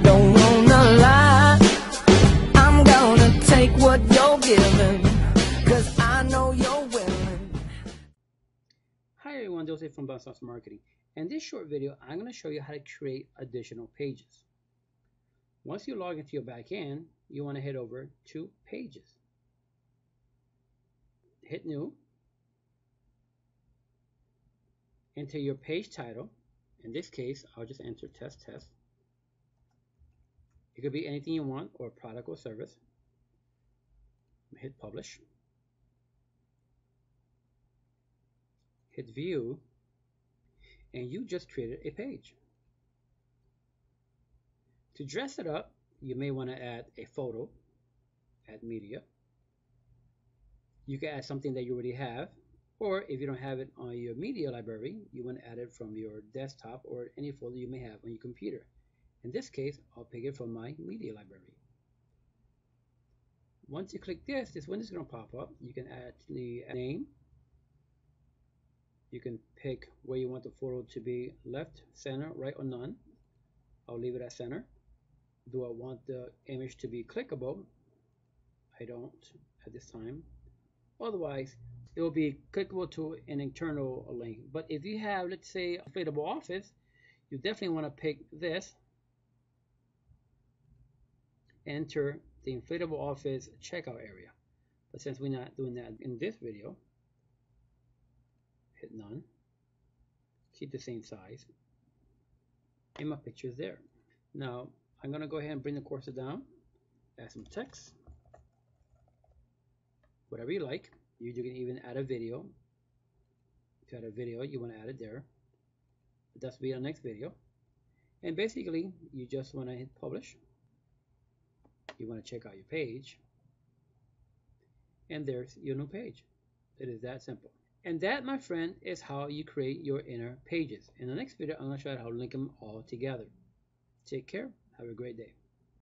Don't wanna lie. I'm gonna take what you're giving, cause I know you're willing. Hi everyone, Joseph from Bounce Marketing. In this short video, I'm gonna show you how to create additional pages. Once you log into your backend, you wanna head over to Pages. Hit New. Enter your page title. In this case, I'll just enter test test. It could be anything you want or a product or service. Hit Publish. hit view, and you just created a page. To dress it up, you may want to add a photo, add media. You can add something that you already have, or if you don't have it on your media library, you want to add it from your desktop or any folder you may have on your computer. In this case, I'll pick it from my media library. Once you click this, this window is going to pop up. You can add the name, you can pick where you want the photo to be left, center, right, or none. I'll leave it at center. Do I want the image to be clickable? I don't at this time. Otherwise, it will be clickable to an internal link. But if you have, let's say, a inflatable office, you definitely want to pick this. Enter the inflatable office checkout area. But since we're not doing that in this video, hit none, keep the same size, and my picture is there. Now, I'm going to go ahead and bring the cursor down, add some text, whatever you like. You, you can even add a video. If you add a video, you want to add it there. But that's be the next video. And basically, you just want to hit publish. You want to check out your page. And there's your new page. It is that simple. And that, my friend, is how you create your inner pages. In the next video, I'm going to show you how to link them all together. Take care. Have a great day.